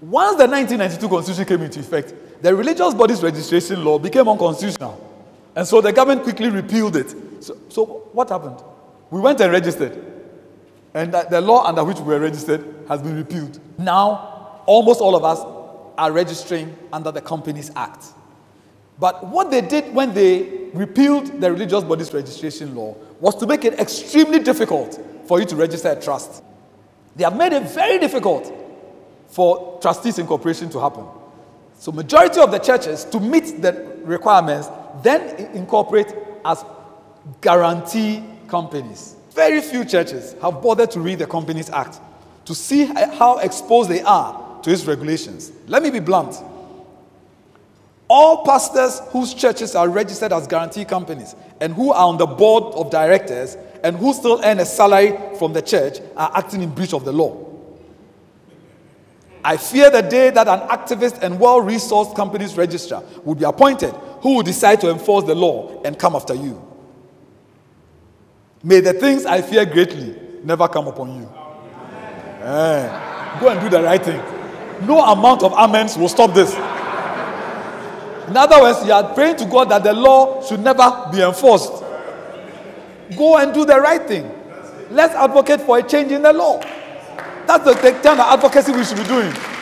Once the 1992 constitution came into effect, the religious bodies registration law became unconstitutional. And so the government quickly repealed it. So, so what happened? We went and registered. And the, the law under which we were registered has been repealed. Now, almost all of us are registering under the Companies Act. But what they did when they repealed the religious bodies registration law was to make it extremely difficult for you to register a trust. They have made it very difficult for trustees incorporation to happen. So majority of the churches to meet the requirements then incorporate as guarantee companies. Very few churches have bothered to read the Companies Act to see eh, how exposed they are to its regulations. Let me be blunt. All pastors whose churches are registered as guarantee companies and who are on the board of directors and who still earn a salary from the church are acting in breach of the law. I fear the day that an activist and well resourced companies registrar will be appointed who will decide to enforce the law and come after you. May the things I fear greatly never come upon you. Eh, go and do the right thing. No amount of amens will stop this. In other words, you are praying to God that the law should never be enforced. Go and do the right thing. Let's advocate for a change in the law. That's the kind of advocacy we should be doing.